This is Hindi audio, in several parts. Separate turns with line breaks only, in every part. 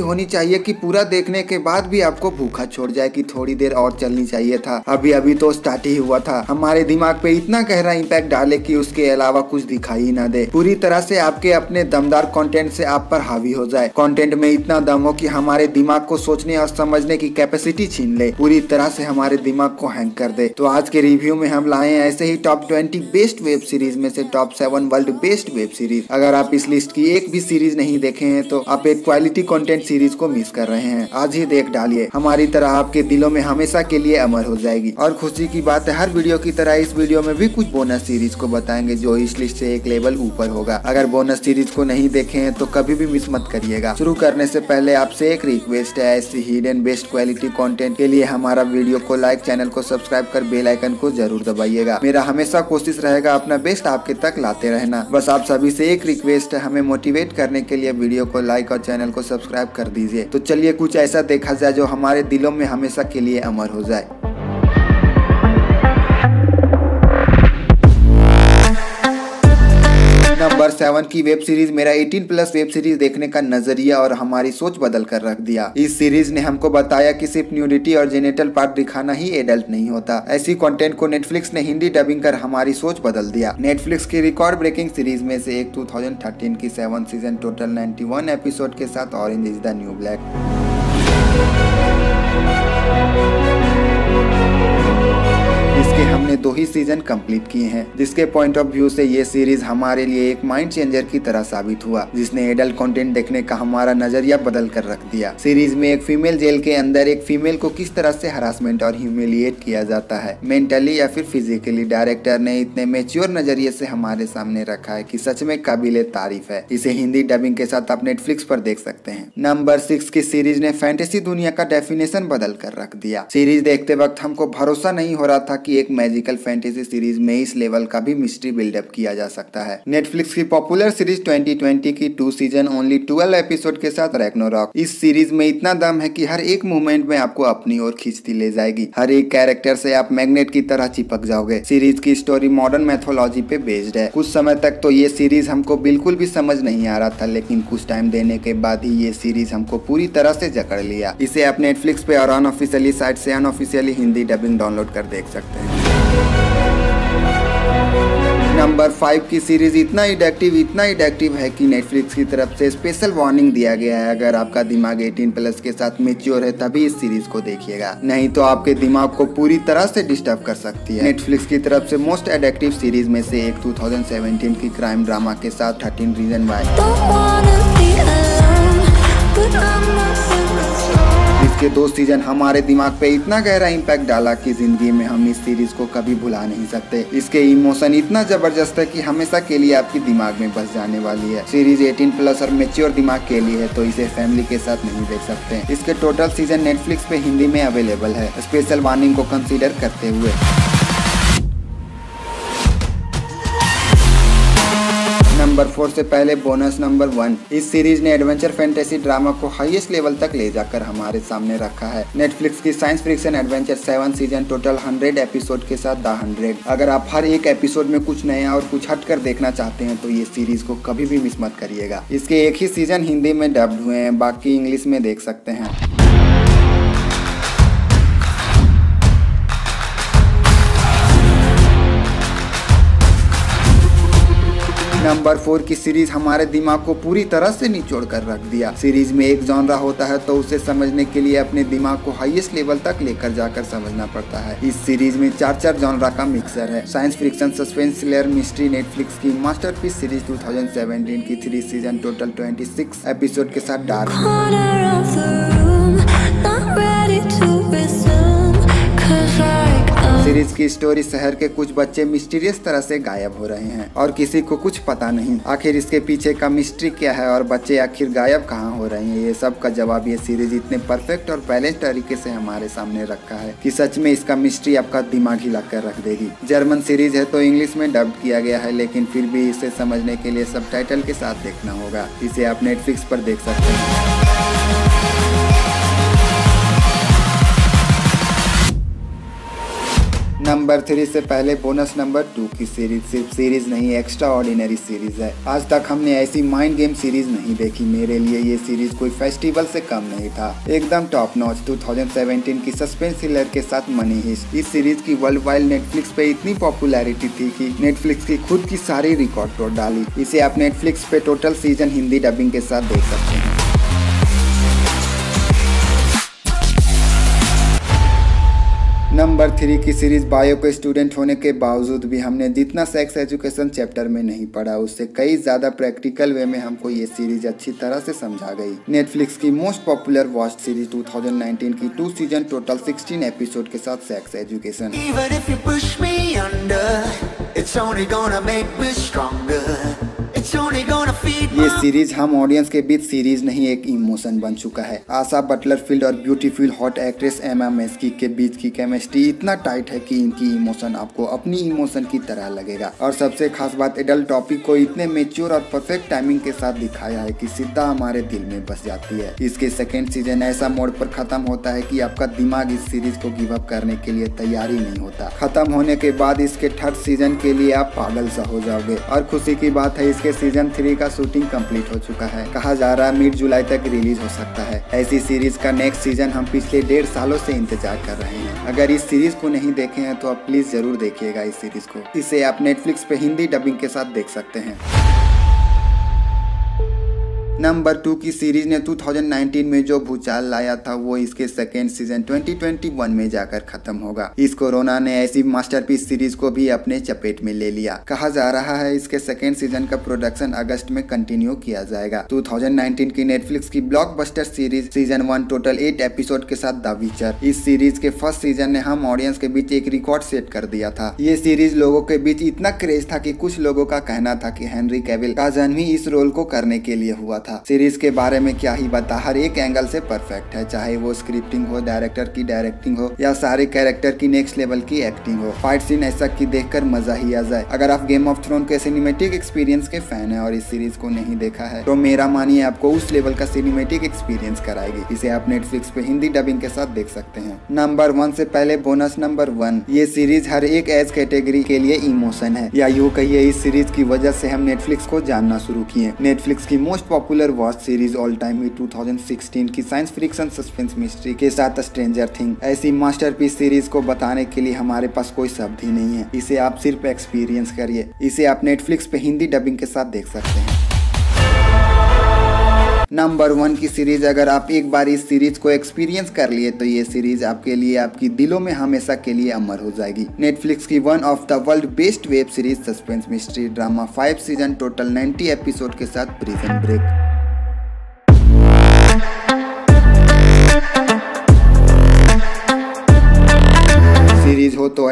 होनी चाहिए कि पूरा देखने के बाद भी आपको भूखा छोड़ जाए कि थोड़ी देर और चलनी चाहिए था। अभी अभी तो स्टार्ट ही हुआ था। हमारे दिमाग पे इतना गहरा इम्पैक्ट डाले कि उसके अलावा कुछ दिखाई ना दे। पूरी तरह से आपके अपने दमदार कंटेंट से आप पर हावी हो जाए। कंटेंट में इतना दम हो कि हमारे दिमाग को सोचने और समझने की कैपेसिटी छीन ले। पूरी तरह से हमारे दिमाग को हैंग कर दे। तो आज के रिव्यू में हम लाए हैं ऐसे ही top twenty best web series में से top seven world best web series अगर आप इस लिस्ट की एक भी सीरीज़ नहीं देखे हैं तो आप एक क्वालिटी कंटेंट सीरीज़ को मिस कर रहे हैं। आज ही देख डालिए। हमारी तरह आपके दिलों में हमेशा के लिए अमर हो जाएगी। और खुशी की बात है, हर वीडियो की तरह इस वीडियो में भी कुछ बोनस सीरीज़ को बताएँगे जो इस लिस्ट से एक लेवल ऊपर होगा। अगर बोनस सीरीज़ को नहीं देखे तो कभी भी मिस मत करिएगा। शुरू करने से पहले आपसे एक रिक्वेस्ट है, ऐसी हिडन बेस्ट क्वालिटी कंटेंट के लिए हमारा वीडियो को लाइक चैनल को सब्सक्राइब कर बेल आइकन को ज़रूर दबाइएगा। मेरा हमेशा कोशिश रहेगा अपना बेस्ट आपके तक लाते रहना। बस आप सभी से एक रिक्वेस्ट है, हमें मोटिवेट करने के लिए वीडियो को लाइक और चैनल को सब्सक्राइब कर दीजिए। तो चलिए कुछ ऐसा देखा जाए जो हमारे दिलों में हमेशा के लिए अमर हो जाए। सेवन की वेब सीरीज़ मेरा 18 प्लस वेब सीरीज़ देखने का नज़रिया और हमारी सोच बदल कर रख दिया। इस सीरीज़ ने हमको बताया कि सिर्फ़ न्यूडिटी और जेनेटल पार्ट दिखाना ही एडल्ट नहीं होता। ऐसी कंटेंट को नेटफ्लिक्स ने हिंदी डबिंग कर हमारी सोच बदल दिया। नेटफ्लिक्स की रिकॉर्ड ब्रेकिंग सीरीज़ में से एक 2013 की सेवन सीज़न टोटल 91 एपिसोड के साथ Orange Is the New Black दो ही सीज़न कंप्लीट किए हैं, जिसके पॉइंट ऑफ़ व्यू से ये सीरीज़ हमारे लिए एक माइंड चेंजर की तरह साबित हुआ, जिसने एडल्ट कंटेंट देखने का हमारा नज़रिया बदल कर रख दिया। सीरीज़ में एक फीमेल जेल के अंदर एक फीमेल को किस तरह से हरासमेंट और ह्यूमिलिएट किया जाता है? मेंटली या फिर फिजिकली डायरेक्टर ने इतने मेच्योर नज़रिए से हमारे सामने रखा है कि सच में काबिल तारीफ़ है। इसे हिंदी डबिंग के साथ आप नेटफ्लिक्स पर देख सकते हैं। नंबर सिक्स की सीरीज़ ने फैंटेसी दुनिया का डेफिनेशन बदल कर रख दिया। सीरीज़ देखते वक्त हमको भरोसा नहीं हो रहा था कि एक मैजिकल फैंटेसी सीरीज़ में इस लेवल का भी मिस्ट्री बिल्डअप किया जा सकता है। नेटफ्लिक्स की पॉपुलर सीरीज़ 2020 की टू सीज़न ओनली 12 एपिसोड के साथ रैग्नोरॉक इस सीरीज़ में इतना दम है कि हर एक मूवमेंट में आपको अपनी ओर खींचती ले जाएगी। हर एक कैरेक्टर से आप मैग्नेट की तरह चिपक जाओगे। सीरीज़ की स्टोरी मॉडर्न मैथोलॉजी पे बेस्ड है। कुछ समय तक तो ये सीरीज़ हमको बिल्कुल भी समझ नहीं आ रहा था, लेकिन कुछ टाइम देने के बाद ही ये सीरीज़ हमको पूरी तरह से जकड़ लिया। इसे आप नेटफ्लिक्स पे और अनऑफिशियली साइट से अनऑफिशियली हिंदी डबिंग डाउनलोड कर देख सकते हैं। नंबर फाइव की सीरीज़ इतना इडेक्टिव इतना इडेक्टिव है कि नेटफ्लिक्स की तरफ़ से स्पेशल वार्निंग दिया गया है। अगर आपका दिमाग 18 प्लस के साथ मेच्योर है, तभी इस सीरीज़ को देखिएगा। नहीं तो आपके दिमाग को पूरी तरह से डिस्टर्ब कर सकती है। नेटफ्लिक्स की तरफ़ से मोस्ट एडेक्टिव सीरीज़ में से एक 2017 की क्राइम ड्रामा के साथ 13 रीजन वाई इसके दो सीज़न हमारे दिमाग पे इतना गहरा इम्पैक्ट डाला कि ज़िंदगी में हम इस सीरीज़ को कभी भुला नहीं सकते। इसके इमोशन इतना ज़बरदस्त है कि हमेशा के लिए आपके दिमाग में बस जाने वाली है। सीरीज़ 18 प्लस और मेच्योर दिमाग के लिए है तो इसे फैमिली के साथ नहीं देख सकते। इसके टोटल सीज़न नेटफ्लिक्स पे हिंदी में अवेलेबल है। स्पेशल वार्निंग को कंसिडर करते हुए। नंबर फोर से पहले बोनस नंबर वन इस सीरीज़ ने एडवेंचर फैंटेसी ड्रामा को हाईएस्ट लेवल तक ले जाकर हमारे सामने रखा है। नेटफ्लिक्स की science friction adventure seven season total hundred episode के साथ द हंड्रेड अगर आप हर एक एपिसोड में कुछ नया और कुछ हटकर देखना चाहते हैं तो ये सीरीज़ को कभी भी मिस मत करिएगा। इसके एक ही सीज़न हिंदी में डब्ड हुए हैं, बाकी इंग्लिश में देख सकते हैं। नंबर फोर की सीरीज़ हमारे दिमाग को पूरी तरह से निचोड़ कर रख दिया। सीरीज़ में एक जॉनरा होता है तो उसे समझने के लिए अपने दिमाग को हाईएस्ट लेवल तक लेकर जाकर समझना पड़ता है। इस सीरीज़ में चार चार जॉनरा का मिक्सर है। Science fiction suspense thriller mystery Netflix की मास्टरपीस सीरीज़ 2017 की थ्री सीज़न टोटल 26 एपिसोड के साथ डार्क सीरीज़ की स्टोरी शहर के कुछ बच्चे मिस्टीरियस तरह से गायब हो रहे हैं और किसी को कुछ पता नहीं। आखिर इसके पीछे का मिस्ट्री क्या है और बच्चे आखिर गायब कहाँ हो रहे हैं? ये सब का जवाब ये सीरीज़ इतने परफेक्ट और बैलेंस तरीके से हमारे सामने रखा है कि सच में इसका मिस्ट्री आपका दिमाग हिला कर रख देगी। जर्मन सीरीज़ है तो इंग्लिश में डब किया गया है, लेकिन फिर भी इसे समझने के लिए सब के साथ देखना होगा। इसे आप नेटफ्लिक्स पर देख सकते हैं। नंबर थ्री से पहले बोनस नंबर टू की सीरीज़ सिर्फ़ सीरीज़ नहीं एक्स्ट्रा ऑर्डिनरी सीरीज़ है। आज तक हमने ऐसी माइंड गेम सीरीज़ नहीं देखी। मेरे लिए ये सीरीज़ कोई फेस्टिवल से कम नहीं था। एकदम टॉप नॉच 2017 की सस्पेंस थ्रिलर के साथ मनी हिस्ट इस सीरीज़ की वर्ल्ड वाइड नेटफ्लिक्स पे इतनी पॉपुलैरिटी थी कि नेटफ्लिक्स की खुद की सारी रिकॉर्ड तोड़ डाली। इसे आप नेटफ्लिक्स पे टोटल सीज़न हिंदी डबिंग के साथ देख सकते हैं। नंबर थ्री की सीरीज़ बायो के स्टूडेंट होने के बावजूद भी हमने जितना सेक्स एजुकेशन चैप्टर में नहीं पढ़ा, उससे कई ज़्यादा प्रैक्टिकल वे में हमको ये सीरीज़ अच्छी तरह से समझा गई। नेटफ्लिक्स की मोस्ट पॉपुलर वॉच सीरीज़ 2019 की टू सीज़न टोटल 16 एपिसोड के साथ सेक्स एजुकेशन ये सीरीज़ हम ऑडियंस के बीच सीरीज़ नहीं एक इमोशन बन चुका है। आशा बटलर फ़ील्ड और beautiful hot actress Emma Mackey के बीच की केमिस्ट्री इतना टाइट है कि इनकी इमोशन आपको अपनी इमोशन की तरह लगेगा। और सबसे खास बात एडल्ट टॉपिक को इतने मेच्योर और परफेक्ट टाइमिंग के साथ दिखाया है कि सीधा हमारे दिल में बस जाती है। इसके सेकेंड सीज़न ऐसा मोड पर खत्म होता है की आपका दिमाग इस सीरीज़ को गिव अप करने के लिए तैयार ही नहीं होता। खत्म होने के बाद इसके थर्ड सीज़न के लिए आप पागल सा हो जाओगे। और खुशी की बात है इसके सीज़न थ्री का शूटिंग कंप्लीट हो चुका है। कहा जा रहा है मिड जुलाई तक रिलीज़ हो सकता है। ऐसी सीरीज़ का नेक्स्ट सीज़न हम पिछले डेढ़ सालों से इंतज़ार कर रहे हैं। अगर इस सीरीज़ को नहीं देखे हैं तो आप प्लीज़ ज़रूर देखिएगा इस सीरीज़ को। इसे आप नेटफ्लिक्स पे हिंदी डबिंग के साथ देख सकते हैं। नंबर टू की सीरीज़ ने 2019 में जो भूचाल लाया था, वो इसके सेकेंड सीज़न 2021 में जाकर खत्म होगा। इस कोरोना ने ऐसी मास्टरपीस सीरीज़ को भी अपने चपेट में ले लिया। कहा जा रहा है, इसके सेकेंड सीज़न का प्रोडक्शन अगस्त में कंटिन्यू किया जाएगा। 2019 की नेटफ्लिक्स की blockbuster series season one total eight episode के साथ द विचर इस सीरीज़ के फ़र्स्ट सीज़न ने हम ऑडियंस के बीच एक रिकॉर्ड सेट कर दिया था। ये सीरीज़ लोगों के बीच इतना क्रेज था की कुछ लोगों का कहना था की हेनरी केविल का जन्म ही इस रोल को करने के लिए हुआ था। था। सीरीज़ के बारे में क्या ही बता, हर एक एंगल से परफेक्ट है, चाहे वो स्क्रिप्टिंग हो डायरेक्टर की डायरेक्टिंग हो, या सारे कैरेक्टर की नेक्स्ट लेवल की एक्टिंग हो। फाइट सीन ऐसा की देखकर मज़ा ही आ जाए। अगर आप गेम ऑफ़ थ्रोन के सिनेमेटिक एक्सपीरियंस के फ़ैन है और इस सीरीज़ को नहीं देखा है तो मेरा मानिए आपको उस लेवल का सिनेमेटिक एक्सपीरियंस कराएगी। इसे आप नेटफ्लिक्स पे हिंदी डबिंग के साथ देख सकते हैं। नंबर वन से पहले बोनस नंबर वन ये सीरीज़ हर एक एज कैटेगरी के लिए इमोशन है। या यूँ कहिए, इस सीरीज़ की वजह से हम नेटफ्लिक्स को जानना शुरू किए। नेटफ्लिक्स की most popular popular watch series all time hit 2016 की साइंस फ्रिक्शन सस्पेंस मिस्ट्री के साथ स्ट्रेंजर थिंग ऐसी मास्टरपीस सीरीज़ को बताने के लिए हमारे पास कोई शब्द ही नहीं है। इसे आप सिर्फ़ एक्सपीरियंस करिए। इसे आप नेटफ्लिक्स पे हिंदी डबिंग के साथ देख सकते हैं। नंबर वन की सीरीज़ अगर आप एक बार इस सीरीज़ को एक्सपीरियंस कर लिए तो ये सीरीज़ आपके लिए, आपकी दिलों में हमेशा के लिए अमर हो जाएगी। नेटफ्लिक्स की one of the world best web series suspense mystery drama five season total 90 episode के साथ प्रिजन ब्रेक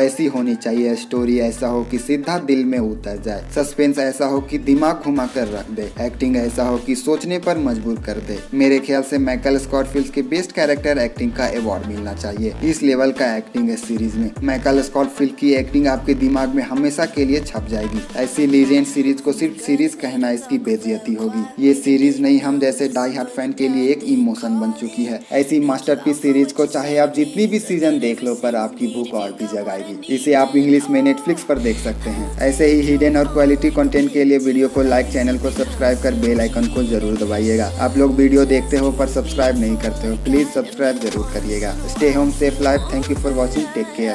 ऐसी होनी चाहिए स्टोरी ऐसा हो कि सीधा दिल में उतर जाए। सस्पेंस ऐसा हो कि दिमाग घुमा कर रख दे। एक्टिंग ऐसा हो कि सोचने पर मजबूर कर दे। मेरे ख्याल से माइकल स्कॉट फिल्स के बेस्ट कैरेक्टर एक्टिंग का अवार्ड मिलना चाहिए। इस लेवल का एक्टिंग है सीरीज़ में। माइकल स्कॉट फ़िल्म की एक्टिंग आपके दिमाग में हमेशा के लिए छप जाएगी। ऐसी लीजेंड सीरीज़ को सिर्फ़ सीरीज़ कहना इसकी बेजियती होगी। ये सीरीज़ नहीं, हम जैसे डाई हार्ट फ़ैन के लिए एक इमोशन बन चुकी है। ऐसी मास्टरपीस सीरीज़ को चाहे आप जितनी भी सीज़न देख लो पर आपकी भूख और भी जगाएगी। इसे आप इंग्लिश में नेटफ्लिक्स पर देख सकते हैं। ऐसे ही हिडन और क्वालिटी कंटेंट के लिए वीडियो को लाइक चैनल को सब्सक्राइब कर बेल आइकन को ज़रूर दबाइएगा। आप लोग वीडियो देखते हो पर सब्सक्राइब नहीं करते हो प्लीज़ सब्सक्राइब ज़रूर करिएगा। Stay home safe life thank you for watching take care